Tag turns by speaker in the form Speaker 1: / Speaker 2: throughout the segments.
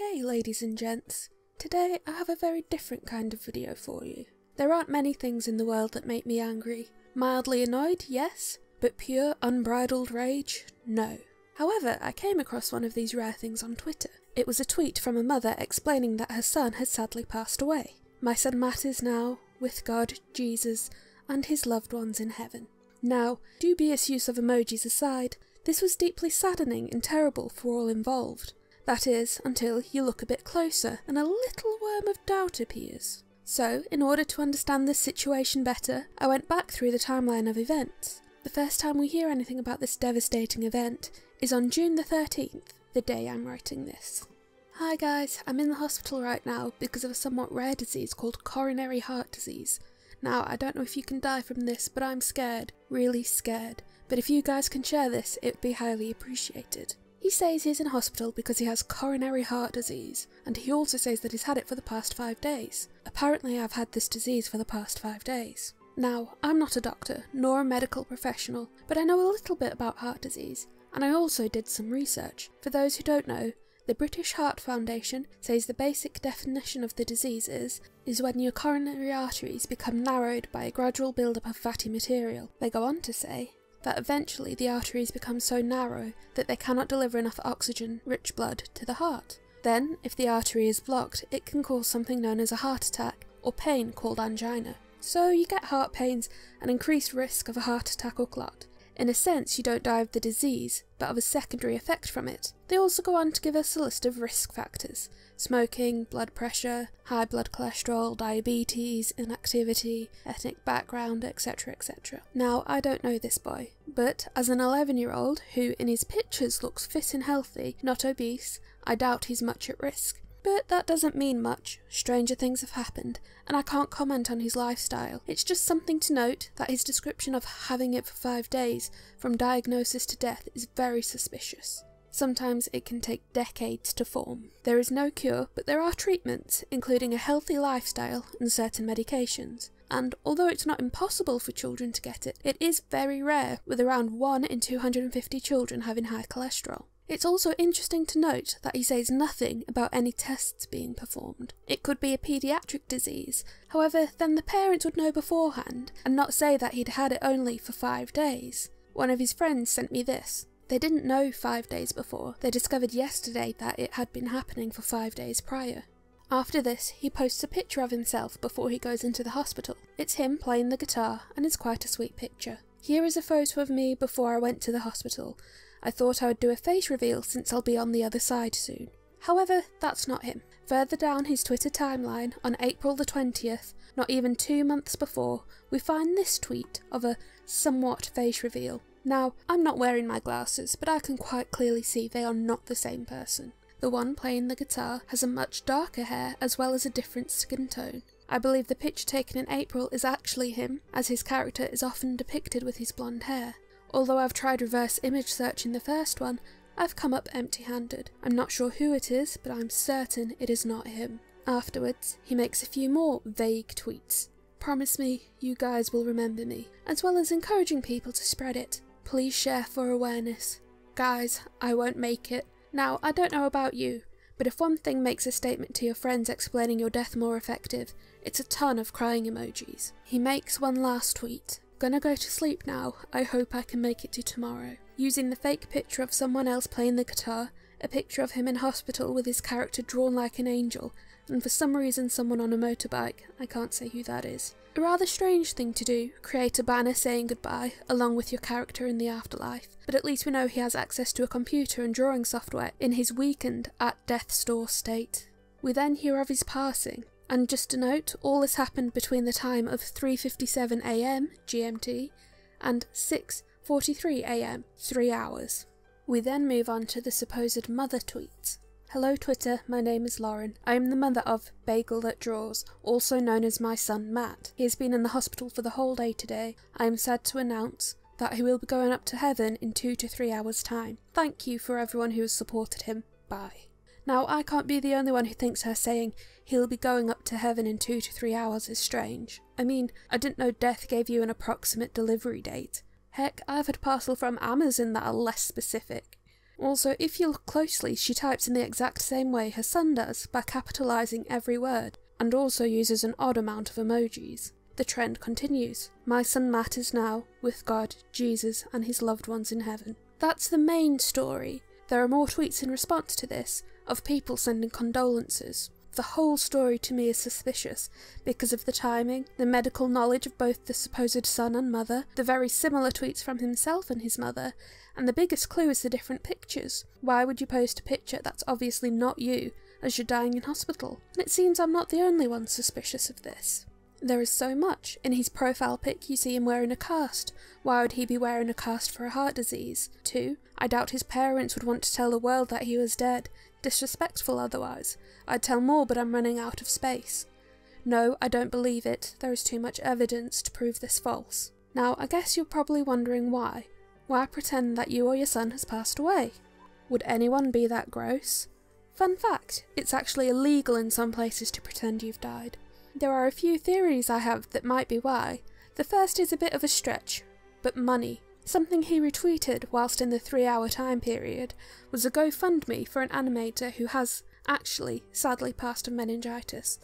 Speaker 1: Okay, ladies and gents, today I have a very different kind of video for you. There aren't many things in the world that make me angry. Mildly annoyed, yes, but pure unbridled rage, no. However, I came across one of these rare things on Twitter. It was a tweet from a mother explaining that her son had sadly passed away. My son Matt is now with God, Jesus, and his loved ones in heaven. Now, dubious use of emojis aside, this was deeply saddening and terrible for all involved. That is, until you look a bit closer and a little worm of doubt appears. So, in order to understand this situation better, I went back through the timeline of events. The first time we hear anything about this devastating event is on June the 13th, the day I'm writing this. Hi guys, I'm in the hospital right now because of a somewhat rare disease called coronary heart disease. Now, I don't know if you can die from this, but I'm scared, really scared. But if you guys can share this, it would be highly appreciated. He says he's in hospital because he has coronary heart disease, and he also says that he's had it for the past five days. Apparently, I've had this disease for the past five days. Now, I'm not a doctor, nor a medical professional, but I know a little bit about heart disease, and I also did some research. For those who don't know, the British Heart Foundation says the basic definition of the disease is, is when your coronary arteries become narrowed by a gradual buildup of fatty material. They go on to say, that eventually the arteries become so narrow that they cannot deliver enough oxygen rich blood to the heart. Then, if the artery is blocked, it can cause something known as a heart attack, or pain called angina. So you get heart pains and increased risk of a heart attack or clot. In a sense, you don't die of the disease, but of a secondary effect from it. They also go on to give us a list of risk factors smoking, blood pressure, high blood cholesterol, diabetes, inactivity, ethnic background, etc. etc. Now, I don't know this boy, but as an 11 year old who in his pictures looks fit and healthy, not obese, I doubt he's much at risk. But that doesn't mean much. Stranger things have happened, and I can't comment on his lifestyle. It's just something to note that his description of having it for five days, from diagnosis to death, is very suspicious. Sometimes it can take decades to form. There is no cure, but there are treatments, including a healthy lifestyle and certain medications. And although it's not impossible for children to get it, it is very rare, with around 1 in 250 children having high cholesterol. It's also interesting to note that he says nothing about any tests being performed. It could be a paediatric disease, however, then the parents would know beforehand and not say that he'd had it only for five days. One of his friends sent me this. They didn't know five days before, they discovered yesterday that it had been happening for five days prior. After this, he posts a picture of himself before he goes into the hospital. It's him playing the guitar, and it's quite a sweet picture. Here is a photo of me before I went to the hospital. I thought I would do a face reveal since I'll be on the other side soon. However, that's not him. Further down his Twitter timeline, on April the 20th, not even two months before, we find this tweet of a somewhat face reveal. Now, I'm not wearing my glasses, but I can quite clearly see they are not the same person. The one playing the guitar has a much darker hair as well as a different skin tone. I believe the picture taken in April is actually him, as his character is often depicted with his blonde hair. Although I've tried reverse image search in the first one, I've come up empty handed. I'm not sure who it is, but I'm certain it is not him. Afterwards, he makes a few more vague tweets. Promise me you guys will remember me, as well as encouraging people to spread it. Please share for awareness. Guys, I won't make it. Now, I don't know about you, but if one thing makes a statement to your friends explaining your death more effective, it's a ton of crying emojis. He makes one last tweet. Gonna go to sleep now, I hope I can make it to tomorrow. Using the fake picture of someone else playing the guitar, a picture of him in hospital with his character drawn like an angel, and for some reason someone on a motorbike, I can't say who that is. A rather strange thing to do, create a banner saying goodbye, along with your character in the afterlife, but at least we know he has access to a computer and drawing software in his weakened, at death's door state. We then hear of his passing, and just a note, all this happened between the time of 3.57am GMT and 6.43am, 3 hours. We then move on to the supposed mother tweets. Hello Twitter, my name is Lauren. I am the mother of Bagel That Draws, also known as my son Matt. He has been in the hospital for the whole day today. I am sad to announce that he will be going up to heaven in two to three hours' time. Thank you for everyone who has supported him. Bye. Now, I can't be the only one who thinks her saying he'll be going up to heaven in two to three hours is strange. I mean, I didn't know death gave you an approximate delivery date. Heck, I've had parcel from Amazon that are less specific. Also, if you look closely, she types in the exact same way her son does, by capitalising every word, and also uses an odd amount of emojis. The trend continues. My son matters now with God, Jesus, and his loved ones in heaven. That's the main story. There are more tweets in response to this, of people sending condolences. The whole story to me is suspicious because of the timing, the medical knowledge of both the supposed son and mother, the very similar tweets from himself and his mother, and the biggest clue is the different pictures. Why would you post a picture that's obviously not you as you're dying in hospital? And it seems I'm not the only one suspicious of this. There is so much. In his profile pic, you see him wearing a cast. Why would he be wearing a cast for a heart disease? 2. I doubt his parents would want to tell the world that he was dead. Disrespectful otherwise. I'd tell more, but I'm running out of space. No, I don't believe it. There is too much evidence to prove this false. Now, I guess you're probably wondering why. Why pretend that you or your son has passed away? Would anyone be that gross? Fun fact, it's actually illegal in some places to pretend you've died. There are a few theories I have that might be why. The first is a bit of a stretch, but money. Something he retweeted whilst in the three hour time period was a GoFundMe for an animator who has, actually, sadly passed of meningitis.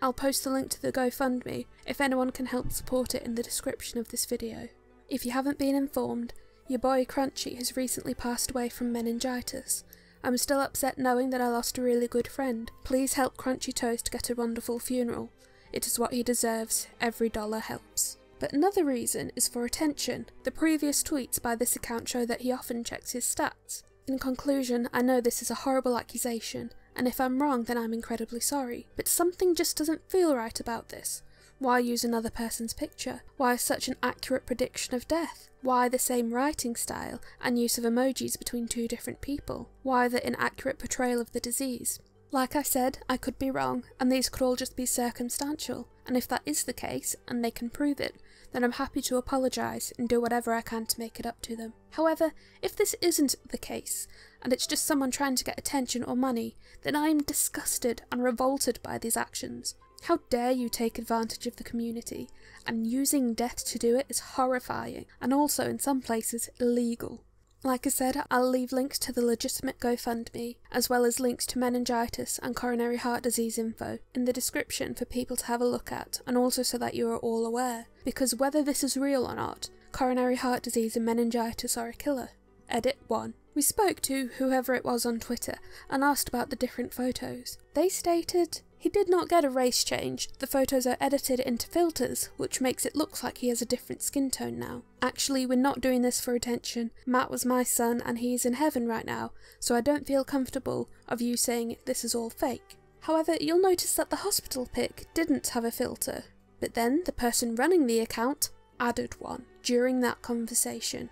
Speaker 1: I'll post the link to the GoFundMe if anyone can help support it in the description of this video. If you haven't been informed, your boy Crunchy has recently passed away from meningitis, I'm still upset knowing that I lost a really good friend. Please help Crunchy Toast get a wonderful funeral. It is what he deserves, every dollar helps. But another reason is for attention. The previous tweets by this account show that he often checks his stats. In conclusion, I know this is a horrible accusation, and if I'm wrong then I'm incredibly sorry, but something just doesn't feel right about this. Why use another person's picture? Why such an accurate prediction of death? Why the same writing style and use of emojis between two different people? Why the inaccurate portrayal of the disease? Like I said, I could be wrong, and these could all just be circumstantial, and if that is the case, and they can prove it, then I'm happy to apologise and do whatever I can to make it up to them. However, if this isn't the case, and it's just someone trying to get attention or money, then I am disgusted and revolted by these actions. How dare you take advantage of the community, and using death to do it is horrifying, and also in some places illegal. Like I said, I'll leave links to the legitimate GoFundMe, as well as links to meningitis and coronary heart disease info, in the description for people to have a look at, and also so that you are all aware. Because whether this is real or not, coronary heart disease and meningitis are a killer. Edit 1. We spoke to whoever it was on Twitter and asked about the different photos. They stated he did not get a race change, the photos are edited into filters, which makes it look like he has a different skin tone now. Actually, we're not doing this for attention. Matt was my son and he's in heaven right now, so I don't feel comfortable of you saying this is all fake. However, you'll notice that the hospital pic didn't have a filter, but then the person running the account added one during that conversation.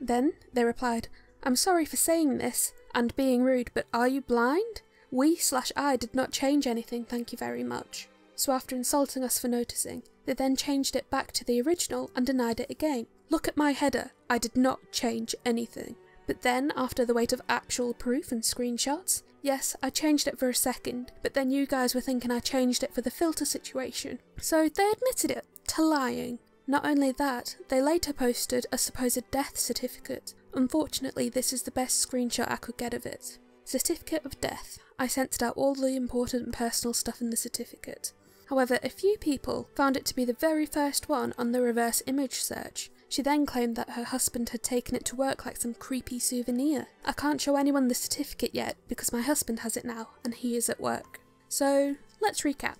Speaker 1: Then they replied, I'm sorry for saying this and being rude, but are you blind? We slash I did not change anything, thank you very much. So after insulting us for noticing, they then changed it back to the original and denied it again. Look at my header, I did not change anything. But then, after the weight of actual proof and screenshots, yes, I changed it for a second, but then you guys were thinking I changed it for the filter situation. So they admitted it to lying. Not only that, they later posted a supposed death certificate. Unfortunately, this is the best screenshot I could get of it. Certificate of death. I sensed out all the important personal stuff in the certificate. However, a few people found it to be the very first one on the reverse image search. She then claimed that her husband had taken it to work like some creepy souvenir. I can't show anyone the certificate yet because my husband has it now and he is at work. So, let's recap.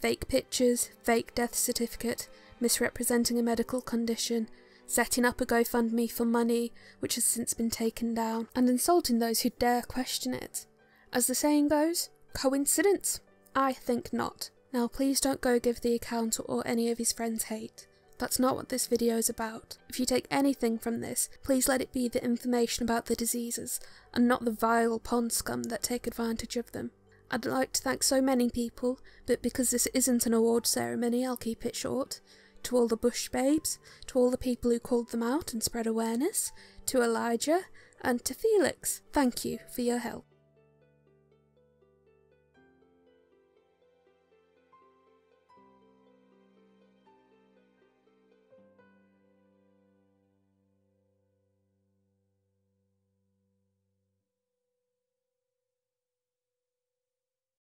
Speaker 1: Fake pictures, fake death certificate, misrepresenting a medical condition, setting up a GoFundMe for money, which has since been taken down, and insulting those who dare question it. As the saying goes, coincidence? I think not. Now please don't go give the account or any of his friends hate. That's not what this video is about. If you take anything from this, please let it be the information about the diseases, and not the vile pond scum that take advantage of them. I'd like to thank so many people, but because this isn't an award ceremony, I'll keep it short. To all the Bush babes, to all the people who called them out and spread awareness, to Elijah, and to Felix, thank you for your help.